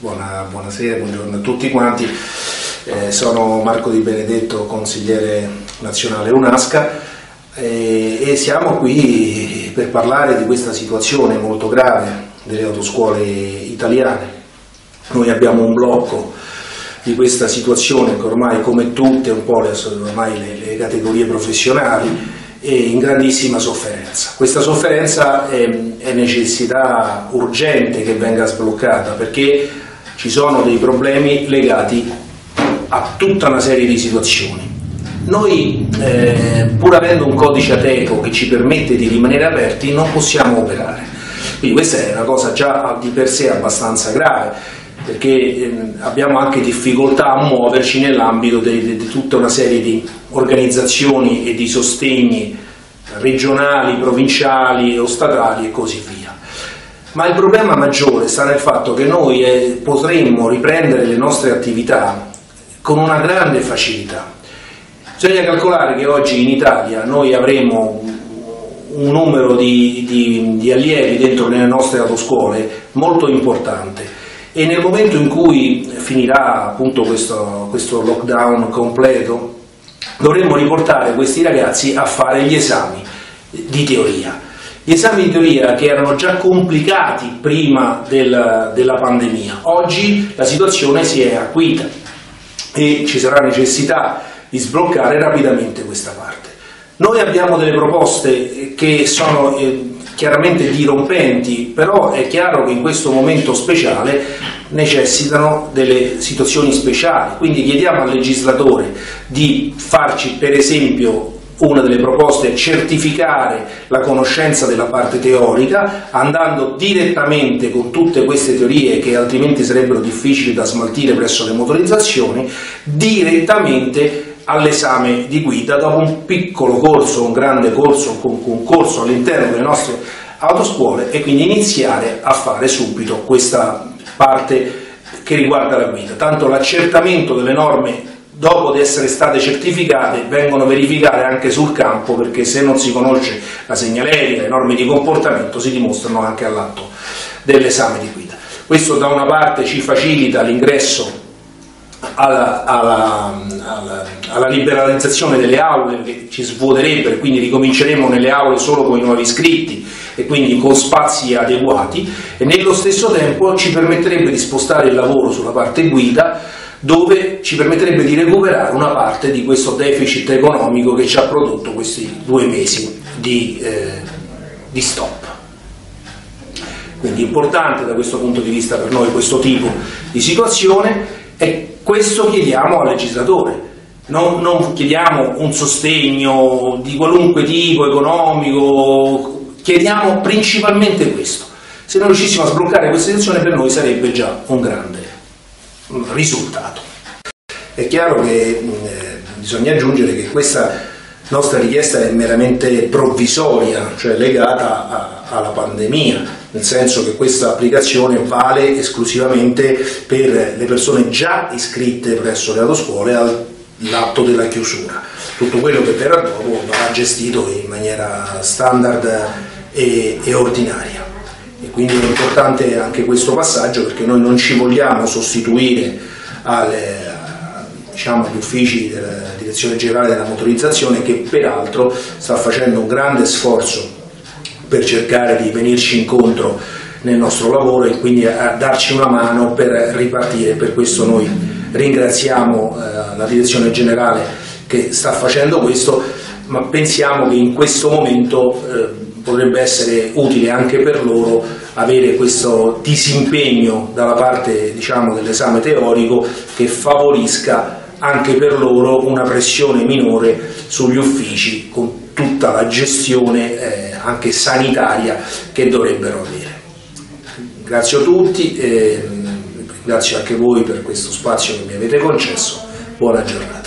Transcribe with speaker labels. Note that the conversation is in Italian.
Speaker 1: Buona, buonasera, buongiorno a tutti quanti. Eh, sono Marco Di Benedetto, consigliere nazionale UNASCA eh, e siamo qui per parlare di questa situazione molto grave delle autoscuole italiane. Noi abbiamo un blocco di questa situazione che ormai come tutte un po' le, le, le categorie professionali è in grandissima sofferenza. Questa sofferenza è, è, necessità urgente che venga sbloccata perché ci sono dei problemi legati a tutta una serie di situazioni. Noi, eh, pur avendo un codice ateco che ci permette di rimanere aperti, non possiamo operare. Quindi questa è una cosa già di per sé abbastanza grave perché eh, abbiamo anche difficoltà a muoverci nell'ambito di, tutta una serie di organizzazioni e di sostegni regionali, provinciali o statali e così via. Ma il problema maggiore sta nel fatto che noi eh, potremmo riprendere le nostre attività con una grande facilità. Bisogna calcolare che oggi in Italia noi avremo un numero di, di, di allievi dentro le nostre autoscuole molto importante e nel momento in cui finirà appunto questo, questo lockdown completo dovremmo riportare questi ragazzi a fare gli esami di teoria. Gli esami di teoria che erano già complicati prima del, della pandemia, oggi la situazione si è acuita e ci sarà necessità di sbloccare rapidamente questa parte. Noi abbiamo delle proposte che sono eh, chiaramente dirompenti, però è chiaro che in questo momento speciale necessitano delle situazioni speciali, quindi chiediamo al legislatore di farci per esempio una delle proposte è certificare la conoscenza della parte teorica andando direttamente con tutte queste teorie che altrimenti sarebbero difficili da smaltire presso le motorizzazioni, direttamente all'esame di guida dopo un piccolo corso, un grande corso, un concorso all'interno delle nostre autoscuole e quindi iniziare a fare subito questa parte che riguarda la guida. Tanto l'accertamento delle norme dopo di essere state certificate vengono verificate anche sul campo perché se non si conosce la segnaletica, le norme di comportamento si dimostrano anche all'atto dell'esame di guida. Questo da una parte ci facilita l'ingresso alla, alla, alla, alla, liberalizzazione delle aule che ci svuoterebbero, quindi ricominceremo nelle aule solo con i nuovi iscritti e quindi con spazi adeguati e nello stesso tempo ci permetterebbe di spostare il lavoro sulla parte guida dove ci permetterebbe di recuperare una parte di questo deficit economico che ci ha prodotto questi due mesi di, eh, di stop. Quindi importante da questo punto di vista per noi questo tipo di situazione e questo chiediamo al legislatore. Non, non, chiediamo un sostegno di qualunque tipo, economico, chiediamo principalmente questo. Se non riuscissimo a sbloccare questa situazione per noi sarebbe già un grande risultato. È chiaro che eh, bisogna aggiungere che questa nostra richiesta è meramente provvisoria, cioè legata a, alla pandemia nel senso che questa applicazione vale esclusivamente per le persone già iscritte presso le autoscuole all'atto della chiusura. Tutto quello che verrà dopo va gestito in maniera standard e, e ordinaria. E quindi è importante anche questo passaggio perché noi non ci vogliamo sostituire alle, diciamo, agli uffici della Direzione Generale della Motorizzazione che peraltro sta facendo un grande sforzo per cercare di venirci incontro nel nostro lavoro e quindi a darci una mano per ripartire. Per questo noi ringraziamo eh, la direzione generale che sta facendo questo, ma pensiamo che in questo momento eh, potrebbe essere utile anche per loro avere questo disimpegno dalla parte diciamo, dell'esame teorico che favorisca anche per loro una pressione minore sugli uffici con tutta la gestione eh, anche sanitaria che dovrebbero avere. Grazie a tutti e ringrazio anche voi per questo spazio che mi avete concesso, buona giornata.